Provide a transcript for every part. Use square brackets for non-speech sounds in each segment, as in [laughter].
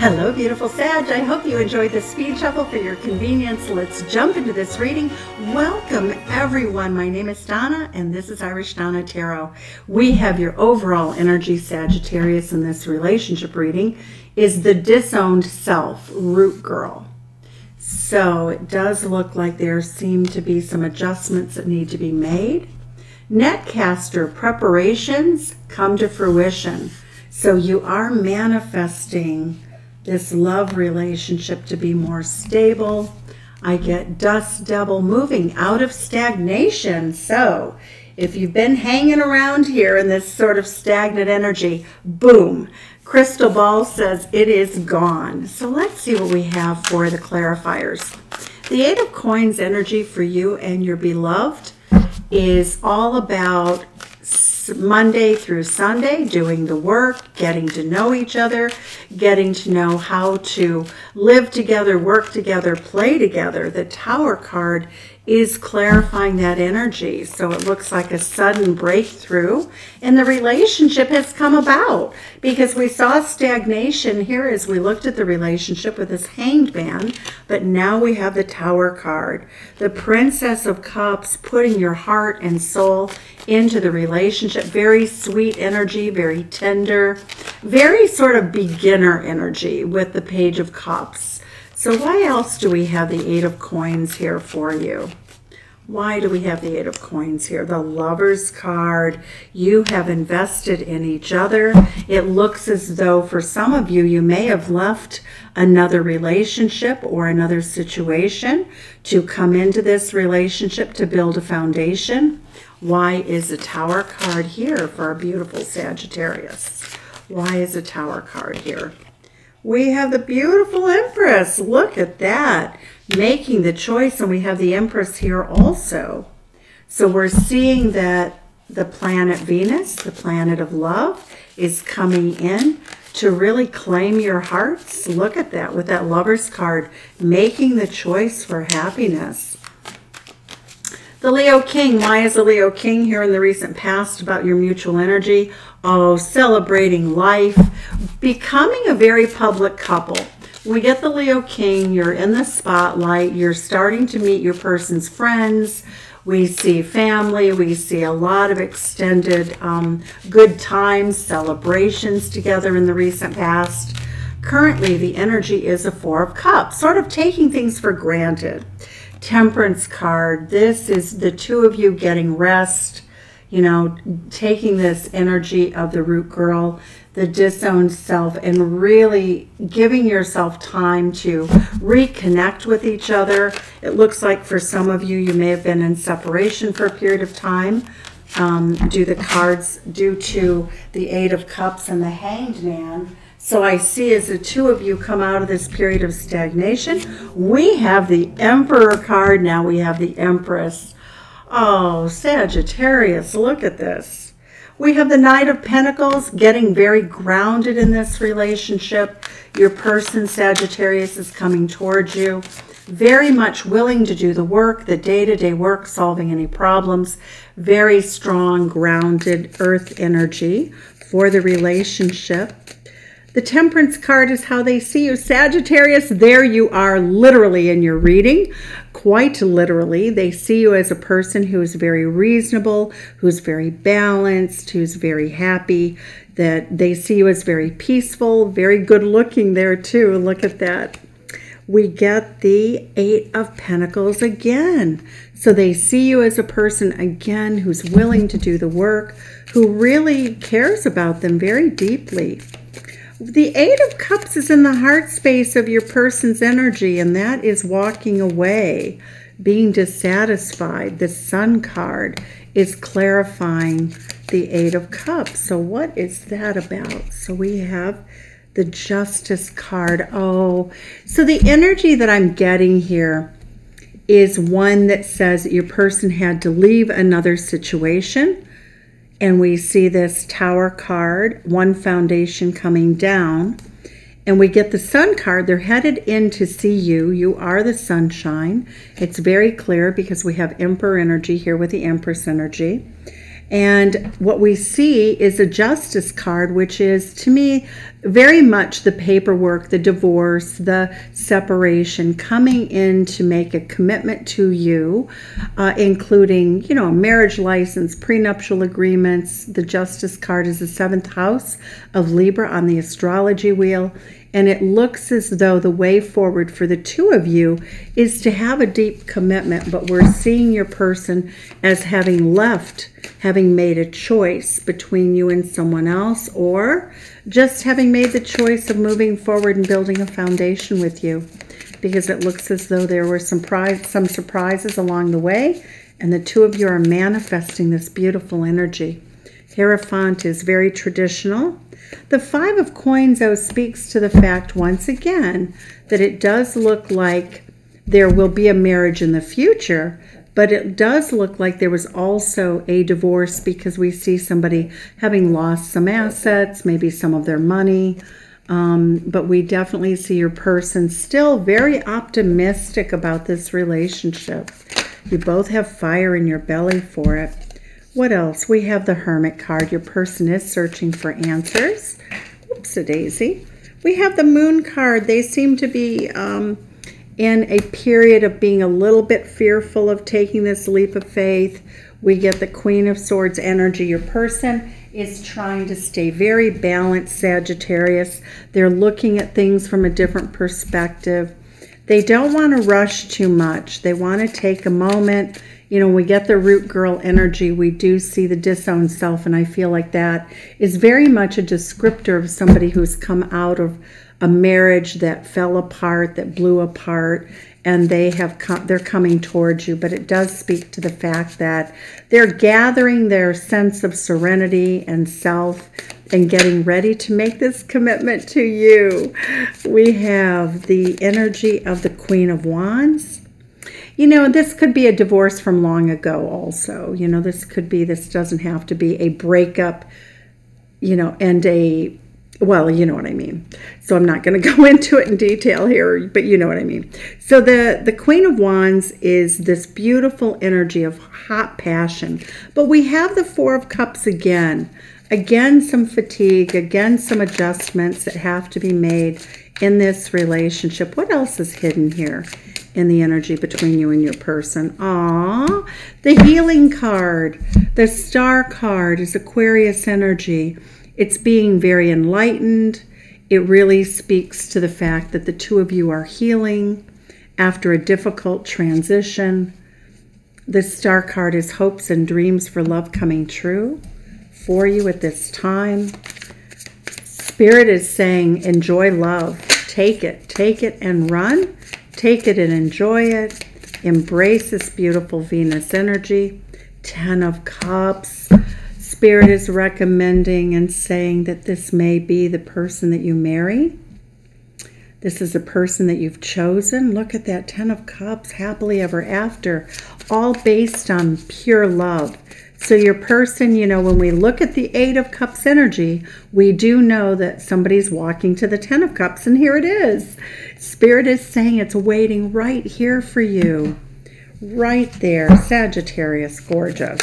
Hello, beautiful Sag. I hope you enjoyed the speed shuffle for your convenience. Let's jump into this reading. Welcome, everyone. My name is Donna, and this is Irish Donna Tarot. We have your overall energy, Sagittarius, in this relationship reading is the disowned self, root girl. So it does look like there seem to be some adjustments that need to be made. Netcaster preparations come to fruition. So you are manifesting this love relationship to be more stable. I get dust devil moving out of stagnation. So if you've been hanging around here in this sort of stagnant energy, boom, crystal ball says it is gone. So let's see what we have for the clarifiers. The Eight of Coins energy for you and your beloved is all about Monday through Sunday, doing the work, getting to know each other, getting to know how to live together, work together, play together. The Tower card is clarifying that energy. So it looks like a sudden breakthrough and the relationship has come about because we saw stagnation here as we looked at the relationship with this hanged man, but now we have the tower card. The princess of cups putting your heart and soul into the relationship. Very sweet energy, very tender, very sort of beginner energy with the page of cups. So why else do we have the Eight of Coins here for you? Why do we have the Eight of Coins here? The Lover's card. You have invested in each other. It looks as though for some of you, you may have left another relationship or another situation to come into this relationship to build a foundation. Why is a Tower card here for our beautiful Sagittarius? Why is a Tower card here? We have the beautiful Empress. Look at that. Making the choice, and we have the Empress here also. So we're seeing that the planet Venus, the planet of love, is coming in to really claim your hearts. Look at that with that lover's card, making the choice for happiness. The Leo King, why is the Leo King here in the recent past about your mutual energy? Oh, celebrating life, becoming a very public couple. We get the Leo King, you're in the spotlight, you're starting to meet your person's friends. We see family, we see a lot of extended um, good times, celebrations together in the recent past. Currently, the energy is a Four of Cups, sort of taking things for granted. Temperance card, this is the two of you getting rest, you know, taking this energy of the root girl, the disowned self, and really giving yourself time to reconnect with each other. It looks like for some of you, you may have been in separation for a period of time. Um, do the cards due to the Eight of Cups and the Hanged Man. So I see as the two of you come out of this period of stagnation, we have the Emperor card. Now we have the Empress. Oh, Sagittarius, look at this. We have the Knight of Pentacles getting very grounded in this relationship. Your person, Sagittarius, is coming towards you. Very much willing to do the work, the day-to-day -day work, solving any problems. Very strong, grounded earth energy for the relationship. The temperance card is how they see you. Sagittarius, there you are literally in your reading. Quite literally, they see you as a person who is very reasonable, who's very balanced, who's very happy, that they see you as very peaceful, very good looking there too. Look at that. We get the Eight of Pentacles again. So they see you as a person again who's willing to do the work, who really cares about them very deeply. The Eight of Cups is in the heart space of your person's energy, and that is walking away, being dissatisfied. The Sun card is clarifying the Eight of Cups. So what is that about? So we have the Justice card. Oh, so the energy that I'm getting here is one that says your person had to leave another situation and we see this tower card, one foundation coming down, and we get the sun card. They're headed in to see you. You are the sunshine. It's very clear because we have emperor energy here with the empress energy. And what we see is a justice card, which is to me very much the paperwork, the divorce, the separation, coming in to make a commitment to you, uh, including, you know, a marriage license, prenuptial agreements. The justice card is the seventh house of Libra on the astrology wheel. And it looks as though the way forward for the two of you is to have a deep commitment, but we're seeing your person as having left, having made a choice between you and someone else, or just having made the choice of moving forward and building a foundation with you. Because it looks as though there were some, some surprises along the way, and the two of you are manifesting this beautiful energy. Hierophant is very traditional the Five of Coins, though, speaks to the fact once again that it does look like there will be a marriage in the future, but it does look like there was also a divorce because we see somebody having lost some assets, maybe some of their money. Um, but we definitely see your person still very optimistic about this relationship. You both have fire in your belly for it. What else? We have the Hermit card. Your person is searching for answers. Oops, a daisy. We have the Moon card. They seem to be um, in a period of being a little bit fearful of taking this leap of faith. We get the Queen of Swords energy. Your person is trying to stay very balanced, Sagittarius. They're looking at things from a different perspective. They don't want to rush too much. They want to take a moment you know, we get the root girl energy, we do see the disowned self, and I feel like that is very much a descriptor of somebody who's come out of a marriage that fell apart, that blew apart, and they have come, they're coming towards you. But it does speak to the fact that they're gathering their sense of serenity and self and getting ready to make this commitment to you. We have the energy of the Queen of Wands you know, this could be a divorce from long ago, also. You know, this could be, this doesn't have to be a breakup, you know, and a, well, you know what I mean. So I'm not going [laughs] to go into it in detail here, but you know what I mean. So the, the Queen of Wands is this beautiful energy of hot passion. But we have the Four of Cups again. Again, some fatigue, again, some adjustments that have to be made in this relationship. What else is hidden here? in the energy between you and your person. Ah, the healing card, the star card is Aquarius energy. It's being very enlightened. It really speaks to the fact that the two of you are healing after a difficult transition. The star card is hopes and dreams for love coming true for you at this time. Spirit is saying, enjoy love. Take it. Take it and run Take it and enjoy it. Embrace this beautiful Venus energy. Ten of Cups. Spirit is recommending and saying that this may be the person that you marry. This is a person that you've chosen. Look at that Ten of Cups, happily ever after, all based on pure love. So your person, you know, when we look at the Eight of Cups energy, we do know that somebody's walking to the Ten of Cups, and here it is. Spirit is saying it's waiting right here for you. Right there, Sagittarius, gorgeous.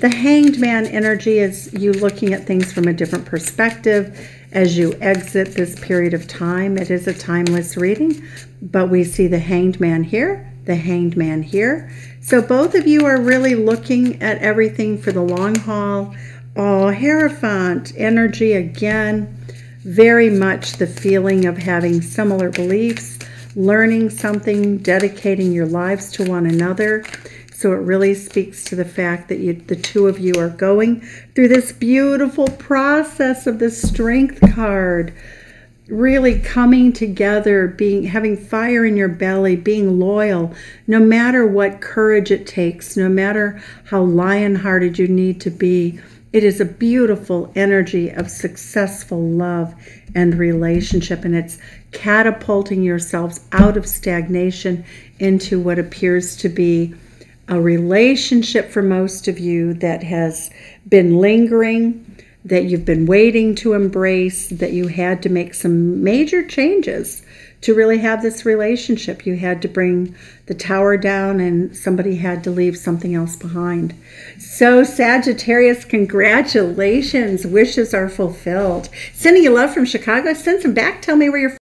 The Hanged Man energy is you looking at things from a different perspective as you exit this period of time. It is a timeless reading, but we see the Hanged Man here, the Hanged Man here. So both of you are really looking at everything for the long haul. Oh, Hierophant energy again. Very much the feeling of having similar beliefs, learning something, dedicating your lives to one another. So it really speaks to the fact that you, the two of you are going through this beautiful process of the strength card really coming together, being having fire in your belly, being loyal, no matter what courage it takes, no matter how lion-hearted you need to be. It is a beautiful energy of successful love and relationship, and it's catapulting yourselves out of stagnation into what appears to be a relationship for most of you that has been lingering that you've been waiting to embrace, that you had to make some major changes to really have this relationship. You had to bring the tower down and somebody had to leave something else behind. So, Sagittarius, congratulations. Wishes are fulfilled. Sending you love from Chicago. Send some back. Tell me where you're